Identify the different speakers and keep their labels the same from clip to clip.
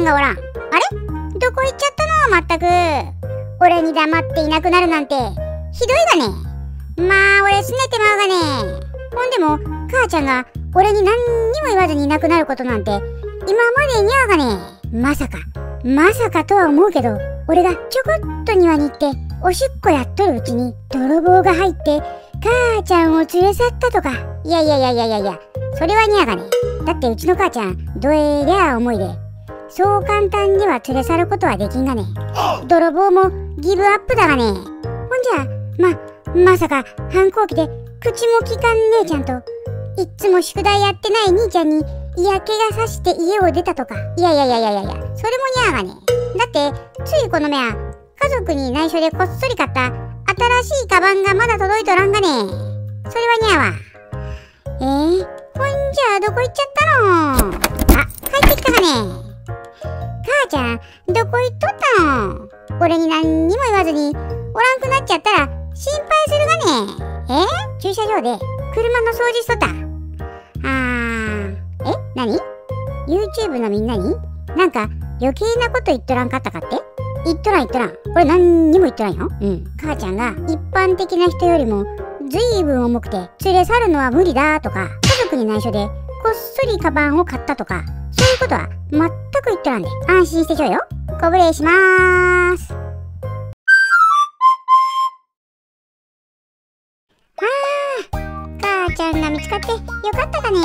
Speaker 1: んがおらん。あれ？どこ行っちゃったの？まったく。俺に黙っていなくなるなんて、ひどいがね。まあ、俺すねてまうがね。ほんでも、母ちゃんが俺に何にも言わずにいなくなることなんて、今までにゃがね。まさか、まさかとは思うけど、俺がちょこっと庭に行って、おしっこやっとるうちに、泥棒が入って、母ちゃんを連れ去ったとか。いやいやいやいやいやいや、それはにゃがね。だってうちの母ちゃん、どえりゃあ思いで、そう簡単には連れ去ることはできんがね。泥棒もギブアップだがね。ほんじゃ、ま、まさか反抗期で口も利かん姉ちゃんと、いっつも宿題やってない兄ちゃんに嫌気がさして家を出たとか。いやいやいやいやいやいや、それもにゃーがね。だって、ついこの目は、家族に内緒でこっそり買った新しいカバンがまだ届いとらんがね。それはにゃーわ。えー、ほんじゃどこ行っちゃっどこ行っとったの俺に何にも言わずに、おらんくなっちゃったら心配するがね。え？駐車場で車の掃除しとった。あー、え？何 ?YouTube のみんなに？なんか余計なこと言っとらんかったかって？言っとらん言っとらん。俺何にも言っとらんよ。うん。母ちゃんが一般的な人よりもずいぶん重くて連れ去るのは無理だとか、家族に内緒でこっそりカバンを買ったとか、そういうことは全く言っとらんで、安心してちょうよ。ご無礼しまーす。はあ、母ちゃんが見つかってよかったかね。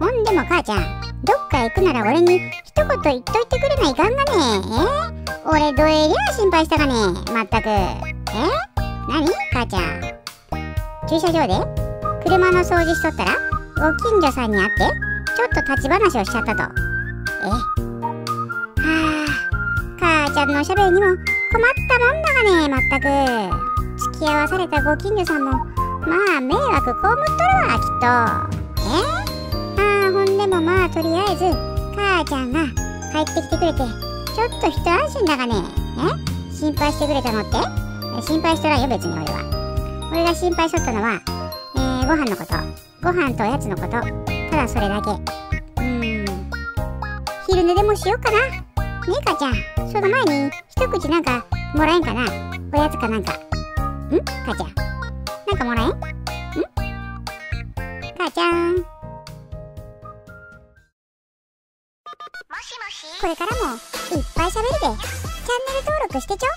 Speaker 1: ほんでも母ちゃん、どっか行くなら俺に一言言っといてくれないかんがね。え俺どえりゃ心配したかね。まったく。え何？母ちゃん。駐車場で？車の掃除しとったら？ご近所さんに会って？ちょっと立ち話をしちゃったと。え、ゃんのおしゃべりにも困ったもんだがね、まったく。付き合わされたご近所さんも、まあ迷惑被っとるわ、きっと。え？ああ、ほんでもまあとりあえず、母ちゃんが帰ってきてくれて、ちょっと一安心だがね。え？心配してくれたのって？心配しとらんよ、別に俺は。俺が心配しとったのは、えー、ご飯のこと。ご飯とおやつのこと。ただそれだけ。うん。昼寝でもしようかな。ねえ、母ちゃん。その前に、一口なんか、もらえんかな？おやつかなんか。ん？母ちゃん。なんかもらえん？ん？母ちゃん。もしもしこれからもいっぱい喋るでチャンネル登録してちょ